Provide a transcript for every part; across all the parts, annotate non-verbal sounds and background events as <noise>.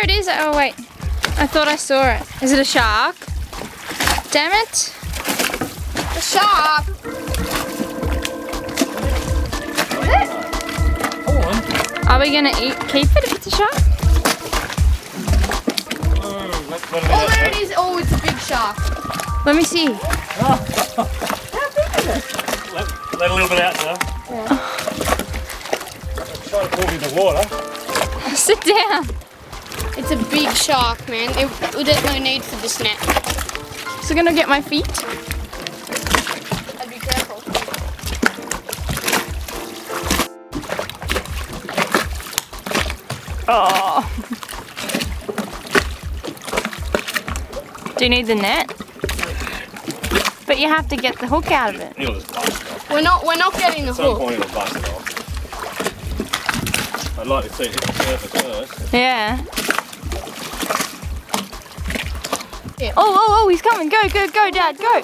there it is. Oh, wait. I thought I saw it. Is it a shark? Damn it. A shark. Are we gonna eat, keep it if it's a shark? Oh, let's Oh, there it is. Oh, it's a big shark. Let me see. Let, let a little bit out now. Try to pull in the water. <laughs> Sit down. It's a big shark, man. It, there's no need for this net. So gonna get my feet. I'd be careful. Oh. Do you need the net? But you have to get the hook out of it. He'll just bust it off. We're not. We're not getting the At some hook. point it'll bust it off. I'd like to see it hit the surface first. Yeah. Yeah. Oh, oh, oh, he's coming. Go, go, go, Dad, go.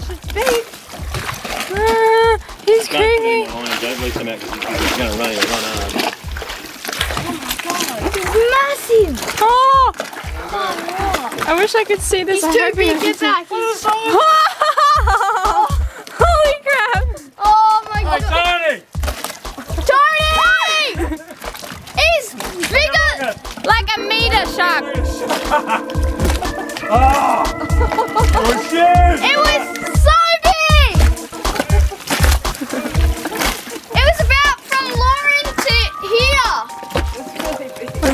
Ah, he's Don't put it in creepy. don't leave him out because he's going to run, he'll run hard. Massive. Oh. I wish I could see this. He's too hope he big. doesn't Get back. He's <laughs> Holy crap. Oh my god! Hey, god. Tony! Tony! <laughs> He's bigger. Like a meter shark. <laughs>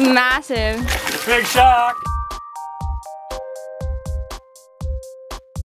Massive. Big shark!